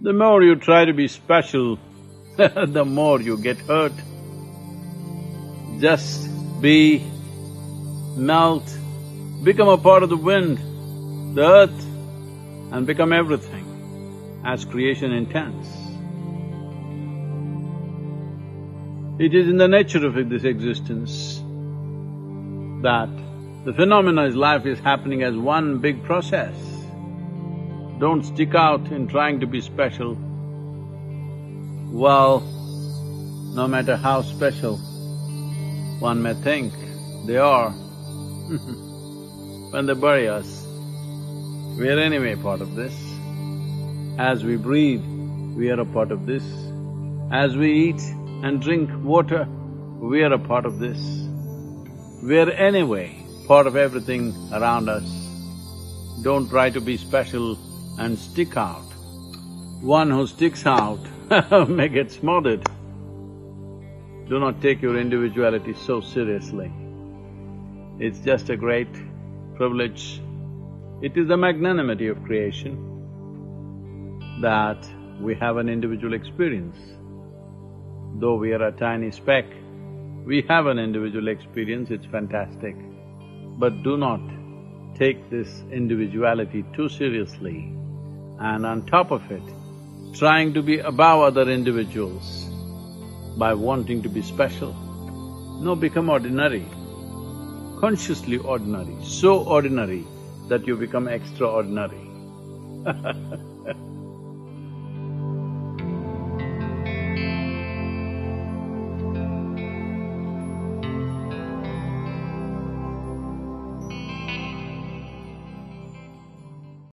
The more you try to be special, the more you get hurt. Just be, melt, become a part of the wind, the earth, and become everything as creation intends. It is in the nature of this existence that the phenomena is life is happening as one big process. Don't stick out in trying to be special. Well, no matter how special one may think they are, when they bury us, we are anyway part of this. As we breathe, we are a part of this. As we eat and drink water, we are a part of this. We are anyway part of everything around us. Don't try to be special and stick out. One who sticks out may get smothered. Do not take your individuality so seriously. It's just a great privilege. It is the magnanimity of creation that we have an individual experience. Though we are a tiny speck, we have an individual experience, it's fantastic. But do not take this individuality too seriously and on top of it, trying to be above other individuals by wanting to be special. No, become ordinary, consciously ordinary, so ordinary that you become extraordinary